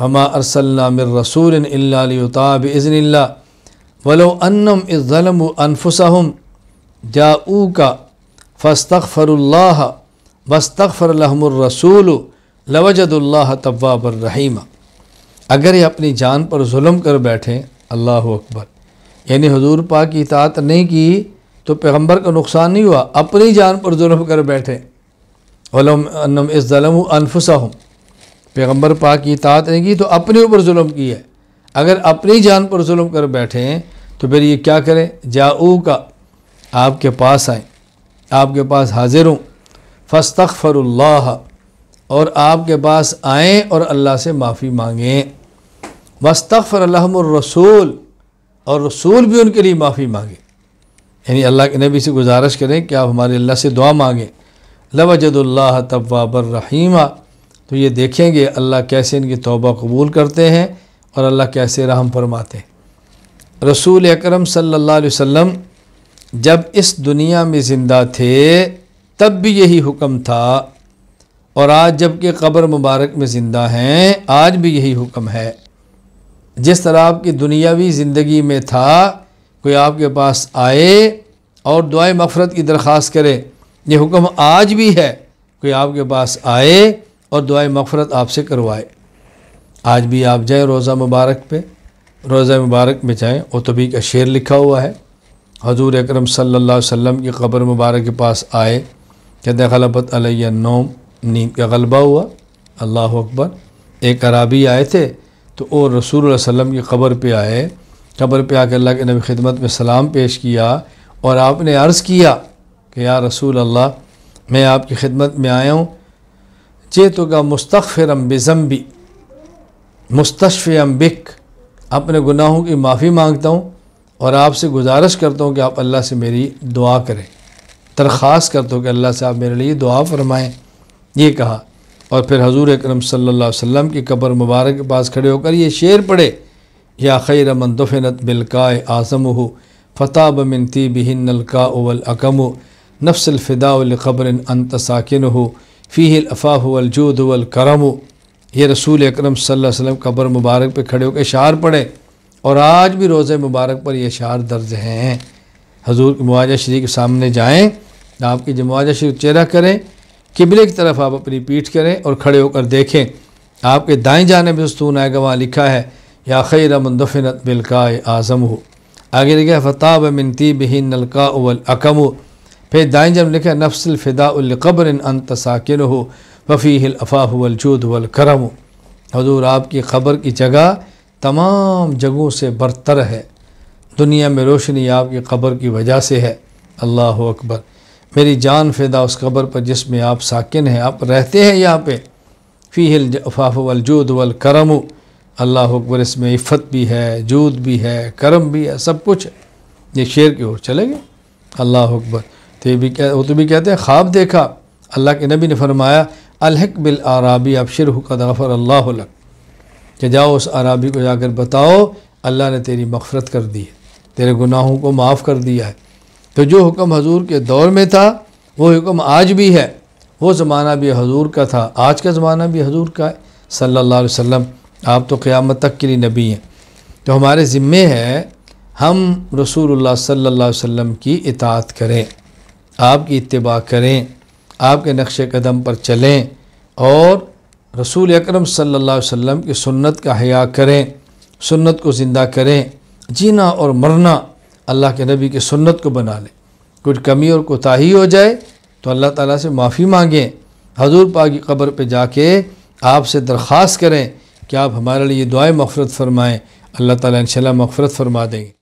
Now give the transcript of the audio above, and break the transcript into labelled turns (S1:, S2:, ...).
S1: ہما ارسلنا من رسول اللہ علیہ بزن اللہ ولو انم از ظلم و انفسم جاؤ کا فستغفر اللہ وستغفر الحم الرسول لوجد اللہ طباب الرحیم اگر یہ اپنی جان پر ظلم کر بیٹھیں اللہ اکبر. یعنی حضور پاک کی اطاعت نہیں کی، تو پیغمبر کا نقصان نہیں ہوا، اپنی جان پر ظلم کر بیٹھے. علم انم اس ظلم انفسا پیغمبر پاک کی اطاعت نہیں کی تو اپنے اوپر ظلم کی ہے۔ اگر اپنی جان پر ظلم کر بیٹھیں تو پھر یہ کیا کریں؟ جاؤ کا آپ کے پاس آئیں، آپ کے پاس حاضر ہوں۔ فستغفر اللہ اور آپ کے پاس آئیں اور اللہ سے معافی مانگیں۔ وستغفر الحم الرسول، اور رسول بھی ان کے لیے معافی مانگے۔ یعنی اللہ کے نبی سے گزارش کریں کہ آپ ہمارے اللہ سے دعا مانگیں۔ لوجد اللہ طواب الرحیمہ تو یہ دیکھیں گے اللہ کیسے ان کی توبہ قبول کرتے ہیں اور اللہ کیسے رحم فرماتے ہیں۔ رسول اکرم صلی اللہ علیہ وسلم جب اس دنیا میں زندہ تھے، تب بھی یہی حکم تھا۔ اور آج جبکہ قبر مبارک میں زندہ ہیں، آج بھی یہی حکم ہے۔ جس طرح آپ کی دنیاوی زندگی میں تھا، کوئی آپ کے پاس آئے اور دعائیں مفرت کی درخواست کرے، یہ حکم آج بھی ہے۔ کوئی آپ کے پاس آئے اور دعائیں مغفرت آپ سے کروائے۔ آج بھی آپ جائیں روزہ مبارک پہ۔ روزہ مبارک میں جائیں۔ اور طبی کا شعر لکھا ہوا ہے۔ حضور اکرم صلی اللہ علیہ وسلم کی قبر مبارک کے پاس آئے۔ کہ غلبت علیہ نوم نیند کا غلبہ ہوا۔ اللہ اکبر۔ ایک عرابی آئے تھے۔ تو وہ رسول اللہ علیہ وسلم کی قبر پہ آئے۔ قبر پہ آ کے اللہ کے نبی خدمت میں سلام پیش کیا۔ اور آپ نے عرض کیا کہ، یا رسول اللہ، میں آپ کی خدمت میں آیا ہوں۔ چیتو کا مستغفر ام بزمبی مستشف بک، اپنے گناہوں کی معافی مانگتا ہوں اور آپ سے گزارش کرتا ہوں کہ آپ اللہ سے میری دعا کریں۔ درخواست کرتا ہوں کہ اللہ سے آپ میرے لیے دعا فرمائیں۔ یہ کہا۔ اور پھر حضور اکرم صلی اللہ علیہ وسلم کی قبر مبارک کے پاس کھڑے ہو کر یہ شعر پڑھے۔ یا خیر من دفنت بالکائے اعظم ہو فتح بمنتی بہن القا اول اکم نفس الفدا القبر انت ساکن ہو فی الافاہ الجود والکرم۔ یہ رسول اکرم صلی اللہ علیہ وسلم قبر مبارک پہ کھڑے ہو کے اشعار پڑھے اور آج بھی روزہ مبارک پر یہ اشعار درج ہیں۔ حضور کی مواجہ شریف کے سامنے جائیں، آپ کی جو مواجہ شریف چہرہ کریں، قبلے کی طرف آپ اپنی پیٹھ کریں اور کھڑے ہو کر دیکھیں۔ آپ کے دائیں جانے میں ستون آئے گا، وہاں لکھا ہے، یا خیر مندفنت بالکائے اعظم ہو آگے لکھا فتاب منتی بہن نلقا اول اکم ہو پھر دائیں جب لکھا نفس الفدا القبر انت ساکن ہو وفی الافاہ والجود والکرم۔ حضور، آپ کی خبر کی جگہ تمام جگہوں سے برتر ہے۔ دنیا میں روشنی آپ کی قبر کی وجہ سے ہے۔ اللہ اکبر۔ میری جان فدا اس قبر پر جس میں آپ ساکن ہیں، آپ رہتے ہیں یہاں پہ۔ فی الفاف والجود والکرم۔ اللہ اکبر، اس میں عفت بھی ہے، جود بھی ہے، کرم بھی ہے، سب کچھ یہ شعر کی اور چلے گئے۔ اللہ اکبر۔ تو یہ بھی وہ تو بھی کہتے ہیں، خواب دیکھا۔ اللہ کے نبی نے فرمایا، الحق بالعرابی ابشر حقد غفر اللہ علق کہ جاؤ اس عرابی کو جا کر بتاؤ، اللہ نے تیری مغفرت کر دی ہے، تیرے گناہوں کو معاف کر دیا ہے۔ تو جو حکم حضور کے دور میں تھا، وہ حکم آج بھی ہے۔ وہ زمانہ بھی حضور کا تھا۔ آج کا زمانہ بھی حضور کا ہے۔ صلی اللہ علیہ وسلم، آپ تو قیامت تک کے لیے نبی ہیں۔ تو ہمارے ذمے ہے، ہم رسول اللہ صلی اللہ علیہ وسلم کی اطاعت کریں۔ آپ کی اتباع کریں، آپ کے نقش قدم پر چلیں اور رسول اکرم صلی اللہ علیہ وسلم کی سنت کا حیا کریں، سنت کو زندہ کریں، جینا اور مرنا اللہ کے نبی کی سنت کو بنا لیں۔ کچھ کمی اور کوتاہی ہو جائے تو اللہ تعالیٰ سے معافی مانگیں۔ حضور پاک کی قبر پہ جا کے آپ سے درخواست کریں کہ آپ ہمارے لیے دعائیں مغفرت فرمائیں۔ اللہ تعالیٰ انشاءاللہ مغفرت فرما دیں گے۔